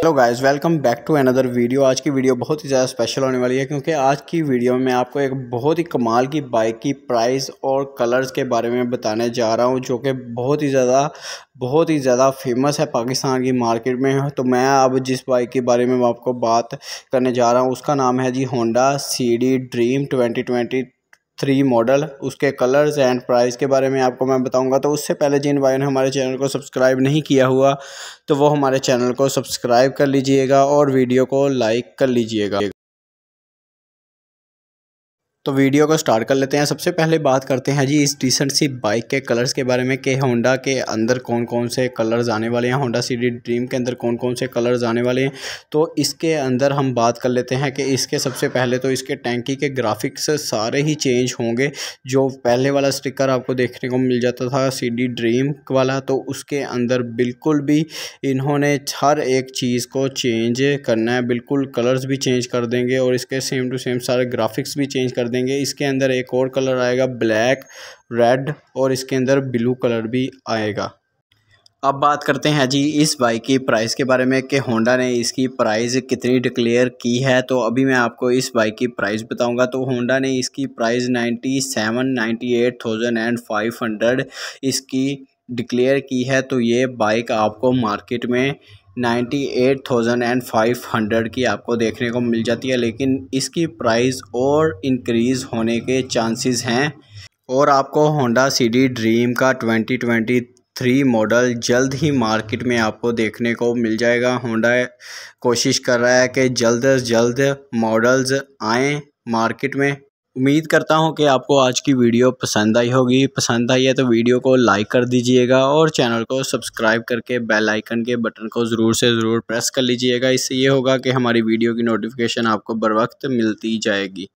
Hello guys welcome back to another video आज की video बहुत ही ज़्यादा स्पेशल होने वाली है क्योंकि आज की वीडियो में मैं आपको एक बहुत ही कमाल की बाइक की प्राइस और कलर्स के बारे में बताने जा रहा हूँ, जो कि बहुत ही ज़्यादा, बहुत ही ज़्यादा फ़ेमस है पाकिस्तान की मार्केट में। तो मैं अब जिस बाइक के बारे में आपको बात करने जा रहा हूँ, उसका नाम है G Honda C dream twenty three model उसके कलर्स एंड प्राइस के बारे में आपको मैं बताऊँगा। तो उससे पहले जिन भाई ने हमारे चैनल को सब्सक्राइब नहीं किया हुआ तो वो हमारे चैनल को सब्सक्राइब कर लीजिएगा और वीडियो को लाइक कर लीजिएगा। तो वीडियो को स्टार्ट कर लेते हैं। सबसे पहले बात करते हैं जी इस डिसेंट सी बाइक के कलर्स के बारे में कि होंडा के अंदर कौन कौन से कलर्स आने वाले हैं। होंडा सीडी ड्रीम के अंदर कौन कौन से कलर्स आने वाले हैं। तो इसके अंदर हम बात कर लेते हैं कि इसके सबसे पहले तो इसके टैंकी के ग्राफिक्स सारे ही चेंज होंगे, जो पहले वाला स्टिकर आपको देखने को मिल जाता था सीडी ड्रीम वाला। तो उसके अंदर बिल्कुल भी इन्होंने हर एक चीज़ को चेंज करना है। बिल्कुल कलर्स भी चेंज कर देंगे और इसके सेम टू सेम सारे ग्राफिक्स भी चेंज कर देंगे। इसके अंदर एक और कलर आएगा, ब्लैक, रेड, और इसके अंदर ब्लू कलर भी आएगा। अब बात करते हैं जी इस बाइक की प्राइस के बारे में कि होंडा ने इसकी प्राइस कितनी डिक्लेयर की है। तो अभी मैं आपको इस बाइक की प्राइस बताऊँगा। तो होंडा ने इसकी price ninety seven, ninety eight thousand and five hundred इसकी डिक्लेयर की है तो ये बाइक आपको मार्केट में ninety eight thousand and five hundred की आपको देखने को मिल जाती है, लेकिन इसकी प्राइस और इंक्रीज़ होने के चांसेस हैं। और आपको होंडा सी डी ड्रीम का ट्वेंटी ट्वेंटी थ्री मॉडल जल्द ही मार्केट में आपको देखने को मिल जाएगा। होंडा कोशिश कर रहा है कि जल्द से जल्द मॉडल्स आएँ मार्केट में। उम्मीद करता हूँ कि आपको आज की वीडियो पसंद आई होगी। पसंद आई है तो वीडियो को लाइक कर दीजिएगा और चैनल को सब्सक्राइब करके बेल आइकन के बटन को ज़रूर से ज़रूर प्रेस कर लीजिएगा। इससे ये होगा कि हमारी वीडियो की नोटिफिकेशन आपको बर वक्त मिलती जाएगी।